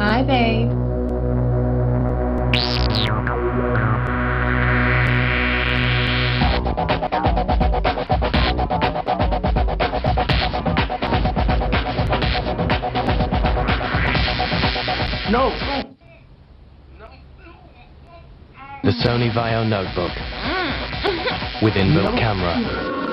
Hi, babe. No. The Sony Vaio notebook mm. with inbuilt camera.